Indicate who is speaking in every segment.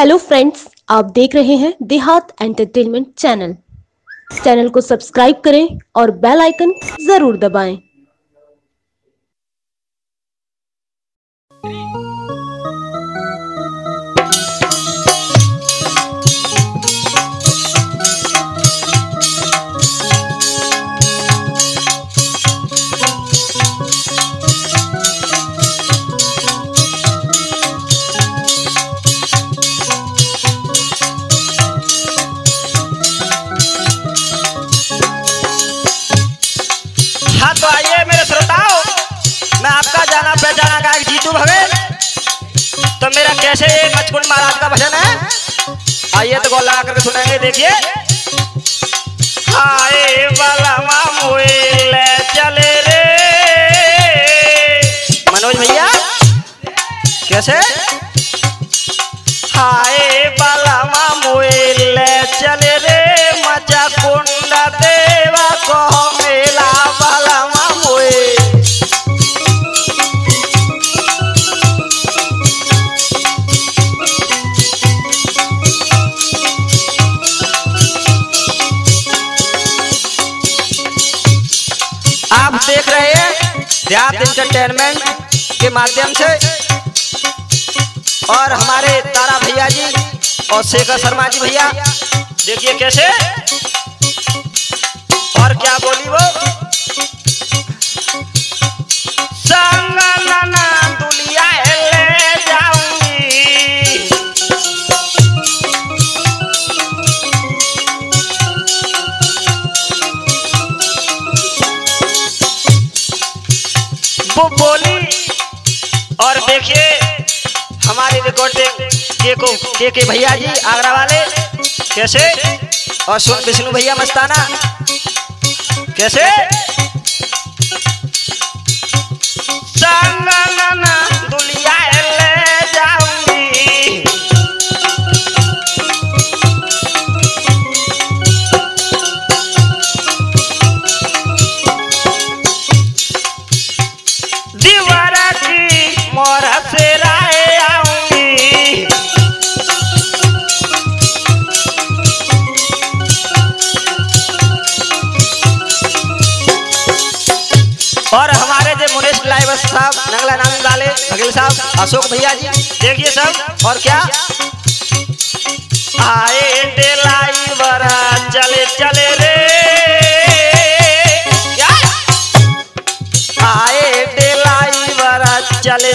Speaker 1: Hello friends आप देख रहे हैं देहात एंटरटेनमेंट चैनल चैनल को सब्सक्राइब करें और बेल आइकन ज़रूर दबाएँ।
Speaker 2: तो एक मचकुंड महाराज का भजन है। आइए तो गोला लगा करके सुनेंगे देखिए। आए बलवा मोइले चले रे। मनोज भैया, कैसे? देहात इंटरटेनमेंट के माध्यम से और हमारे तारा भैया जी और शेखर शर्मा जी भैया, देखिए कैसे? और क्या बोली वो? वो बोली और देखिए हमारे रिकॉर्डिंग के को के के भैया जी, आगरा वाले। कैसे? और सुन विष्णु भैया मस्ताना। कैसे? संगलना और हमारे जो मुनेश लाइव साहब, नंगला नाम डाले भगेल साहब, अशोक भैया जी, देखिए सब, और क्या?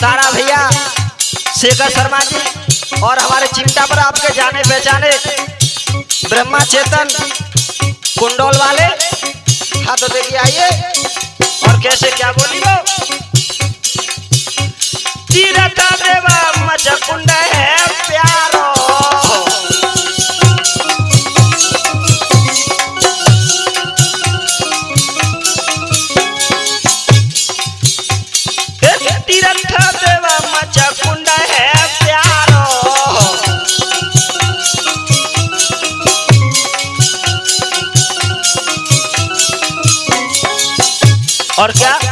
Speaker 2: तारा भैया, शेखर शर्मा जी। और हमारे चिमटा पर आपके जाने पहचाने ब्रह्मा चेतन कुंडोल वाले। हाँ तो देखिए आइए। कैसे क्या बोली हो तीरता देवा मचकुंड है प्यारो। तीरथ देवा मचकुंड और क्या?